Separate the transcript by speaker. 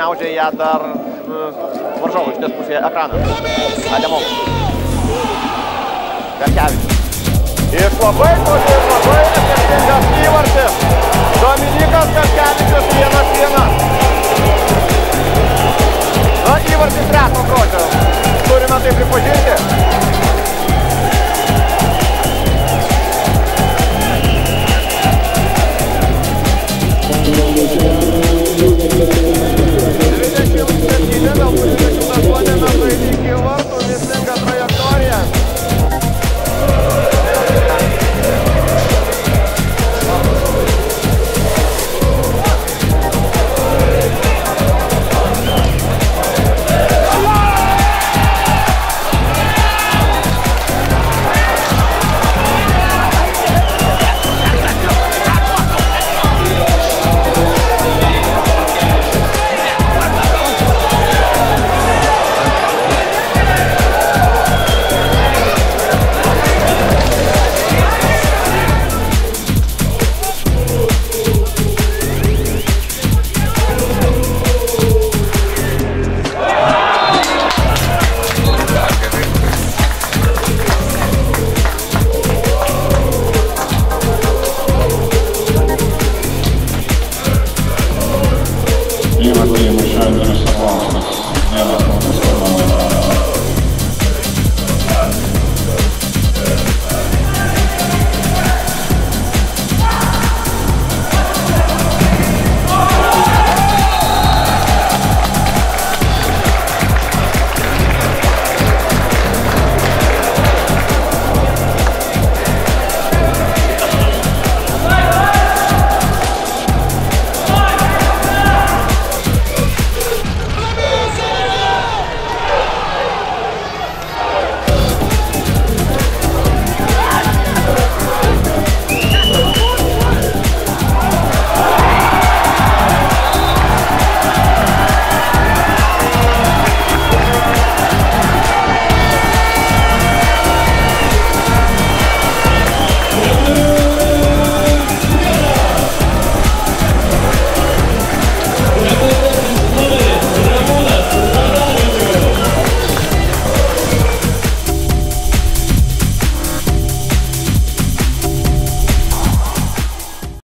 Speaker 1: gniaužia ją dar e, varžovų iš ties pusėje ekraną. Ademovas. Garkevičius. Iš labai toli, labai efektingas įvartis. Dominikas Garkevičius vienas vienas. Na, įvartis reto grožio. Turime tai pripažinti.